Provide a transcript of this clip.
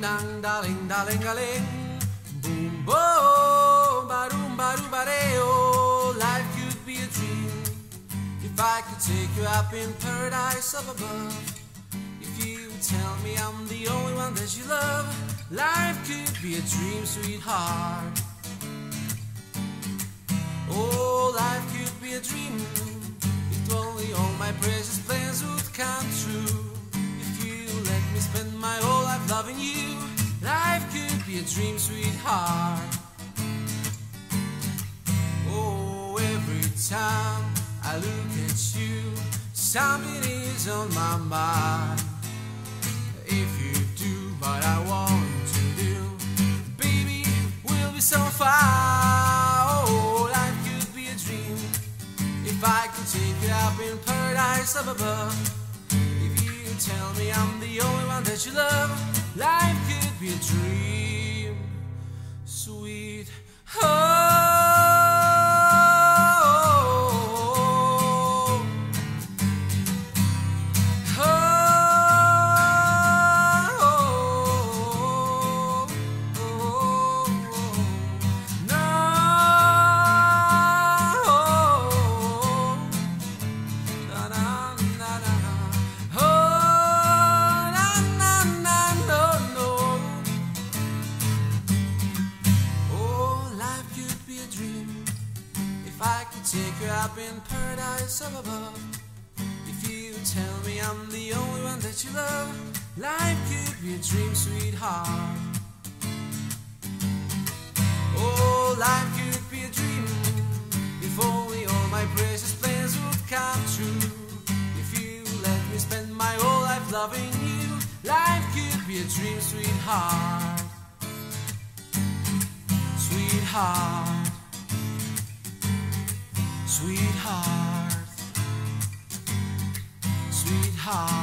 ding dang, darling, darling, darling. Boom, boom, ba doom, ba doo, ba oh. Life could be a dream if I could take you up in paradise up above. If you tell me I'm the only one that you love, life could be a dream, sweetheart. Loving you, life could be a dream, sweetheart. Oh, every time I look at you, something is on my mind. If you do what I want to do, baby, we'll be so far. Oh, life could be a dream if I could take you up in paradise up above. If you tell me I'm the only one that you love, life could be a dream, sweet. Take you up in paradise up above. If you tell me I'm the only one that you love, life could be a dream, sweetheart. Oh, life could be a dream if only all my precious plans would come true. If you let me spend my whole life loving you, life could be a dream, sweetheart sweetheart, sweetheart.